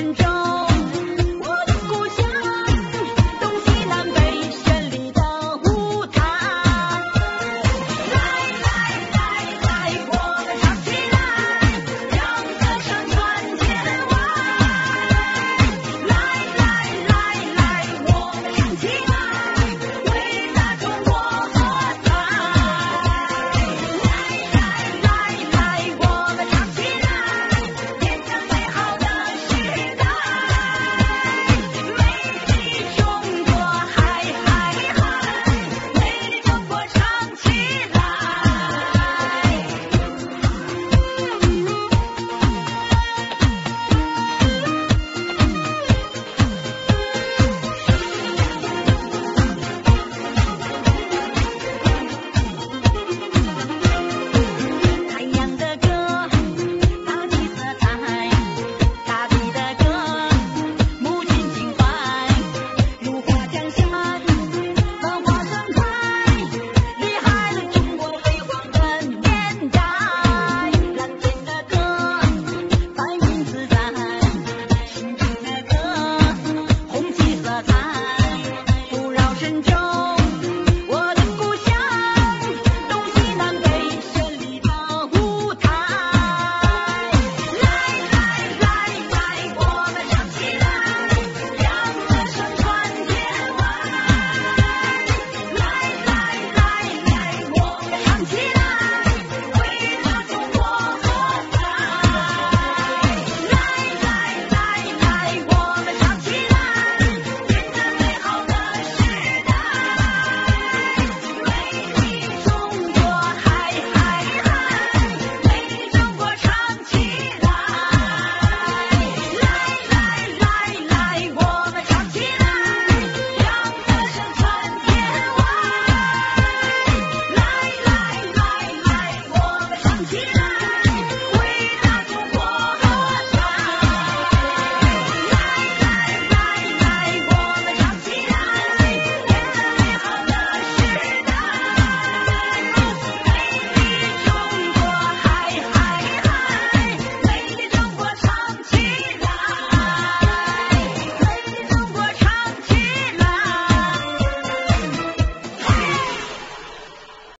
and John.